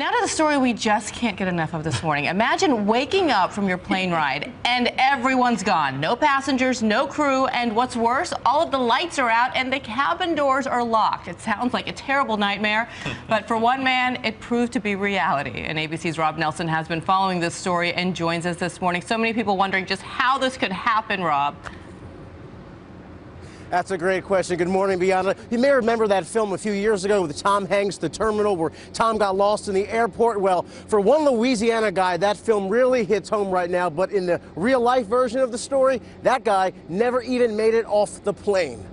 Now to the story we just can't get enough of this morning. Imagine waking up from your plane ride and everyone's gone. No passengers, no crew, and what's worse, all of the lights are out and the cabin doors are locked. It sounds like a terrible nightmare, but for one man, it proved to be reality. And ABC's Rob Nelson has been following this story and joins us this morning. So many people wondering just how this could happen, Rob. That's a great question. Good morning, Bianca. You may remember that film a few years ago with Tom Hanks, The Terminal, where Tom got lost in the airport. Well, for one Louisiana guy, that film really hits home right now. But in the real life version of the story, that guy never even made it off the plane.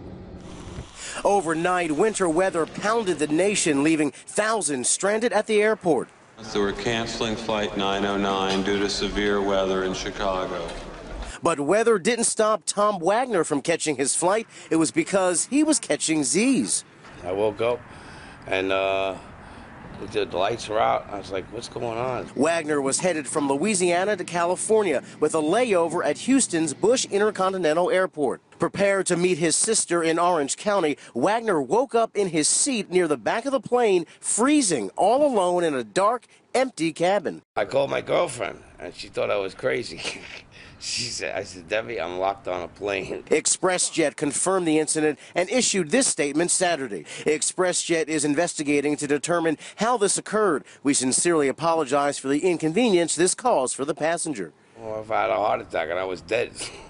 Overnight, winter weather pounded the nation, leaving thousands stranded at the airport. So we're canceling Flight 909 due to severe weather in Chicago. But weather didn't stop Tom Wagner from catching his flight. It was because he was catching Z's. I woke up and uh, the lights were out. I was like, what's going on? Wagner was headed from Louisiana to California with a layover at Houston's Bush Intercontinental Airport. Prepared to meet his sister in Orange County, Wagner woke up in his seat near the back of the plane, freezing all alone in a dark, empty cabin. I called my girlfriend, and she thought I was crazy. She said, I said, Debbie, I'm locked on a plane. ExpressJet confirmed the incident and issued this statement Saturday. ExpressJet is investigating to determine how this occurred. We sincerely apologize for the inconvenience this caused for the passenger. Well, if I had a heart attack and I was dead.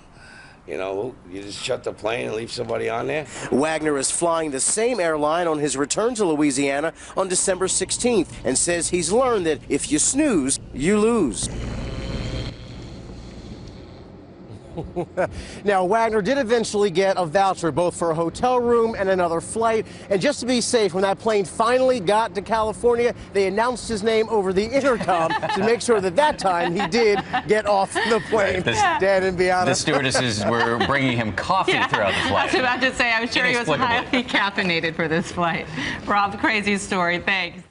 You know, you just shut the plane and leave somebody on there? Wagner is flying the same airline on his return to Louisiana on December 16th and says he's learned that if you snooze, you lose. now, Wagner did eventually get a voucher both for a hotel room and another flight. And just to be safe, when that plane finally got to California, they announced his name over the intercom to make sure that that time he did get off the plane. This, Dan and Bianca. The stewardesses were bringing him coffee yeah, throughout the flight. I was about to say, I'm sure he was highly caffeinated for this flight. Rob, crazy story. Thanks.